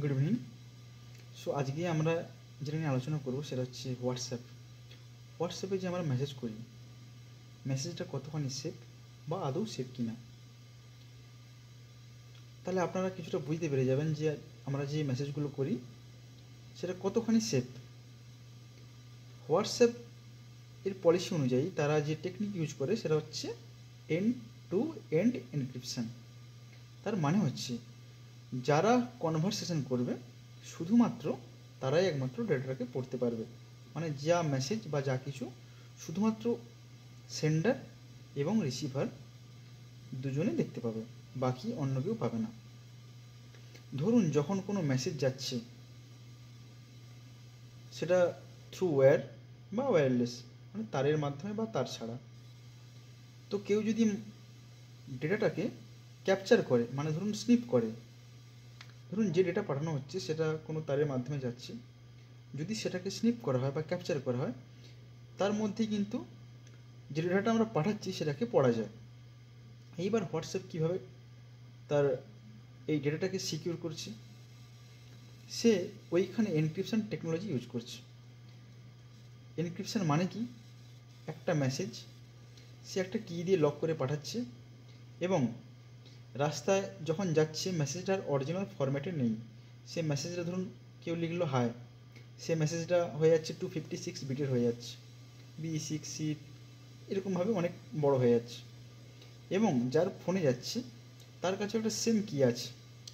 Good evening so আজকে আমরা যেটা নিয়ে আলোচনা করব সেটা হচ্ছে হোয়াটসঅ্যাপ হোয়াটসঅ্যাপে যে আমরা মেসেজ করি মেসেজটা কতখানি সেফ বা আদৌ সেফ কিনা? তাহলে আপনারা কিছুটা বুঝতে পেরে যাবেন যে আমরা যে মেসেজগুলো করি, সেটা কতখানি সেফ হোয়াটসঅ্যাপ এর পলিসি অনুযায়ী তারা যে টেকনিক ইউজ করে, সেটা হচ্ছে এন্ড টু এন্ড এনক্রিপশন তার মানে হচ্ছে যারা কনভারসেশন করবে, শুধুমাত্র তারাই একমাত্র ডেটাটাকে পড়তে পারবে। মানে যা মেসেজ বা যা কিছু শুধুমাত্র সেন্ডার এবং রিসিভার দুজনে দেখতে পাবে, বাকি অন্য কেউ পাবে না। ধরুন যখন কোনো মেসেজ যাচ্ছে, সেটা থ্রু ওয়্যার বা ওয়্যারলেস মানে তারের মাধ্যমে বা তার ছাড়া। তো কেউ যদি ডেটাটাকে ক্যাপচার করে মানে ধরুন স্নিপ করে ধরুন যে ডেটা পাঠানো হচ্ছে, সেটা কোনো তারের মাধ্যমে যাচ্ছে। যদি সেটাকে স্নিপ করা হয় বা ক্যাপচার করা হয়, তার মধ্যে কিন্তু যে ডেটাটা আমরা পাঠাচ্ছি, সেটাকে পড়া যায়। এইবার হোয়াটসঅ্যাপ কীভাবে তার এই ডেটাটাকে সিকিউর করছে? সে ওইখানে এনক্রিপশন টেকনোলজি ইউজ করছে। এনক্রিপশন মানে কি? একটা মেসেজ সে একটা কি দিয়ে লক করে পাঠাচ্ছে এবং রাস্তায় যখন যাচ্ছে মেসেজটার অরিজিনাল ফরম্যাটে নেই। সে মেসেজটা ধরুন কেউ লিখলো হাই সে মেসেজটা হয়ে যাচ্ছে টু ফিফটি সিক্স বিটের হয়ে যাচ্ছে। বি সিক্স সি এরকমভাবে অনেক বড় হয়ে যাচ্ছে। এবং যার ফোনে যাচ্ছে, তার কাছে একটা সিম কি আছে।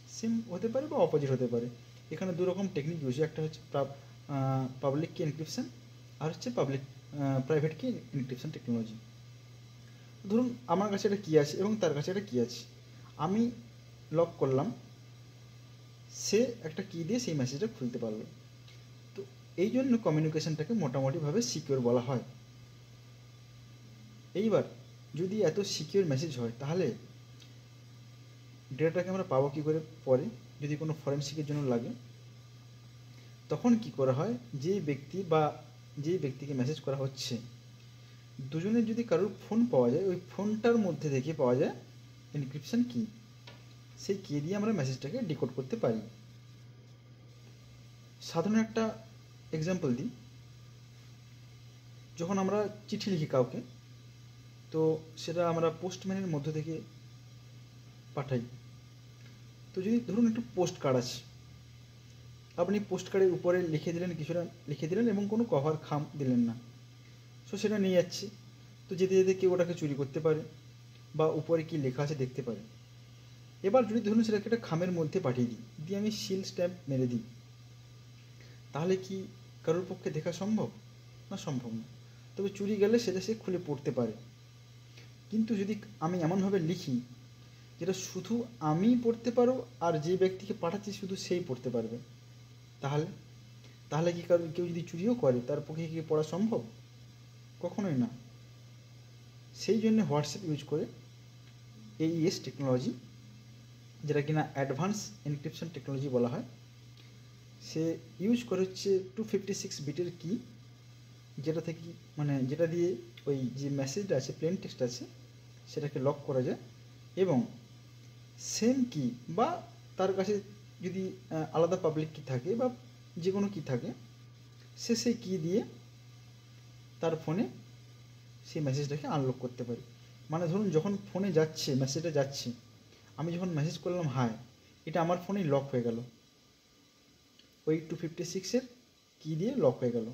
সিম হতে পারে বা অপোজিট হতে পারে। এখানে দু রকম টেকনিক ইউজ একটা হচ্ছে পাবলিক কি এনক্রিপশন আর হচ্ছে public private key encryption technology ধরুন আমার কাছে একটা কী আছে এবং তার কাছে একটা কী আছে। আমি লক করলাম, সে একটা কী দিয়ে সেই মেসেজটা খুলতে পারল। তো এই জন্য কমিউনিকেশনটাকে মোটামুটিভাবে সিকিওর বলা হয়। এইবার যদি এত সিকিওর মেসেজ হয়, তাহলে ডেটাটাকে আমরা পাবো কী করে পরে? যদি কোনো ফরেন্সিকের জন্য লাগে। তখন কি করা হয়? যে ব্যক্তি বা যে ব্যক্তিকে মেসেজ করা হচ্ছে, দুজনের যদি কারোর ফোন পাওয়া যায়, ওই ফোনটার মধ্যে থেকে পাওয়া যায় এনক্রিপশন কি সেই কি দিয়ে আমরা মেসেজটাকে ডিকোড করতে পারি। সাধারণ একটা এক্সাম্পল দিই। যখন আমরা চিঠি লিখি কাউকে, তো সেটা আমরা পোস্টম্যানের মধ্য থেকে পাঠাই। তো যদি ধরুন একটু পোস্ট কার্ড আছে, আপনি পোস্ট কার্ডের উপরে লিখে দিলেন, কিছুটা লিখে দিলেন এবং কোনো কভার খাম দিলেন না। সো সেটা নিয়ে যাচ্ছে। তো যেতে যেতে কেউ ওটাকে চুরি করতে পারে। বা উপরে কি লেখা আছে দেখতে পারে। এবার যদি ধরুন সেটাকে একটা খামের মধ্যে পাঠিয়ে দিই, দিয়ে আমি সিল স্ট্যাম্প মেরে দিই, তাহলে কি কারোর পক্ষে দেখা সম্ভব? না সম্ভব না। তবে চুরি গেলে সেটা সে খুলে পড়তে পারে। কিন্তু যদি আমি এমনভাবে লিখি যেটা শুধু আমি পড়তে পারো আর যে ব্যক্তিকে পাঠাচ্ছি শুধু সেই পড়তে পারবে, তাহলে? তাহলে কি কারও কেউ যদি চুরিও করে, তার পক্ষে কি পড়া সম্ভব? কখনোই না। সেই জন্য হোয়াটসঅ্যাপ ইউজ করে এইএস টেকনোলজি যেটা কিনা অ্যাডভান্স এনক্রিপশন টেকনোলজি বলা হয়, সে ইউজ করে হচ্ছে টু ফিফটি সিক্স বিটের কি যেটা থেকে মানে যেটা দিয়ে ওই যে মেসেজটা আছে প্লেন টেক্সট আছে, সেটাকে লক করা যায় এবং সেম কি বা তার কাছে যদি আলাদা পাবলিক কি থাকে বা যে কোনো কি থাকে, সে সেই কি দিয়ে তার ফোনে সেই মেসেজটাকে আনলক করতে পারি। মানে ধরুন যখন ফোনে যাচ্ছে মেসেজটা যাচ্ছে, আমি যখন মেসেজ করলাম হাই এটা আমার ফোনেই লক হয়ে গেল। ওই টু ফিফটি সিক্সের কী দিয়ে লক হয়ে গেল।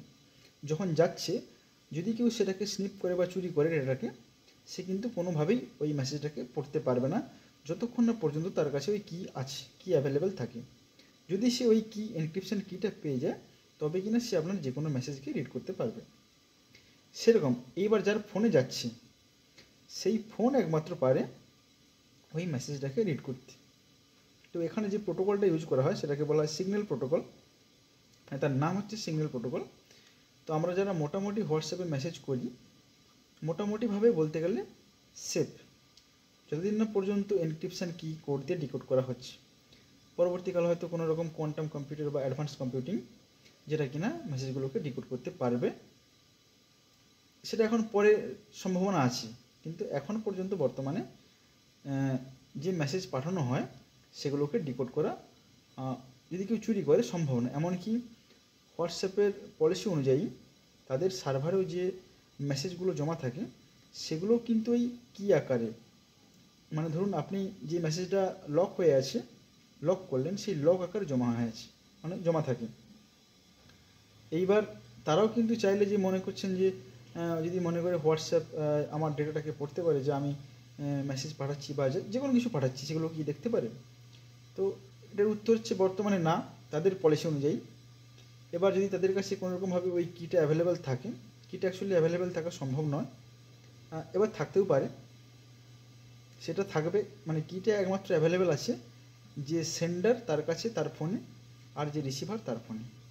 যখন যাচ্ছে, যদি কেউ সেটাকে স্নিপ করে বা চুরি করে ডেটাকে সে কিন্তু কোনোভাবেই ওই মেসেজটাকে পড়তে পারবে না। যতক্ষণ না পর্যন্ত তার কাছে ওই কী আছে কী অ্যাভেলেবেল থাকে। যদি সে ওই কী এনক্রিপশন কীটা পেয়ে যায়, তবে কিনা সে আপনার যে কোনো মেসেজকে রিড করতে পারবে। সেরকম, এইবার যার ফোনে যাচ্ছে সেই ফোন একমাত্র পারে ওই মেসেজটাকে রিড করতে। তো এখানে যে প্রোটোকলটা ইউজ করা হয়, সেটাকে বলা হয় সিগন্যাল প্রোটোকল হ্যাঁ তার নাম হচ্ছে সিগন্যাল প্রোটোকল তো আমরা যারা মোটামুটি হোয়াটসঅ্যাপে মেসেজ করি, মোটামুটিভাবে বলতে গেলে সেফ যতদিন না পর্যন্ত এনক্রিপশান কী কোড দিয়ে ডিকোড করা হচ্ছে। পরবর্তীকালে হয়তো কোনো রকম কোয়ান্টাম কম্পিউটার বা অ্যাডভান্স কম্পিউটিং যেটা কিনা মেসেজগুলোকে ডিকোড করতে পারবে। সেটা এখন পরে সম্ভাবনা আছে। কিন্তু এখন পর্যন্ত বর্তমানে যে মেসেজ পাঠানো হয়, সেগুলোকে ডিকোড করা যদি কেউ চুরি করে, সম্ভব না। এমনকি হোয়াটসঅ্যাপের পলিসি অনুযায়ী, তাদের সার্ভারেও যে মেসেজগুলো জমা থাকে, সেগুলো কিন্তু ওই কী আকারে? মানে ধরুন আপনি যে মেসেজটা লক হয়ে আছে লক করলেন, সেই লক আকারে জমা হয়ে আছে মানে জমা থাকে। এইবার তারাও কিন্তু চাইলে যে মনে করছেন যে যদি মনে করে হোয়াটসঅ্যাপ আমার ডেটাটাকে পড়তে পারে যে আমি মেসেজ পাঠাচ্ছি বা যে- কোনো কিছু পাঠাচ্ছি, সেগুলো কি দেখতে পারে? তো এটার উত্তর হচ্ছে বর্তমানে না, তাদের পলিসি অনুযায়ী। এবার যদি তাদের কাছে কোনো রকমভাবে ওই কিটা অ্যাভেলেবেল থাকে কিটা অ্যাকচুয়ালি অ্যাভেলেবেল থাকা সম্ভব নয় এবার থাকতেও পারে। সেটা থাকবে মানে কিটা একমাত্র অ্যাভেলেবেল আছে, যে সেন্ডার তার কাছে, তার ফোনে আর যে রিসিভার তার ফোনে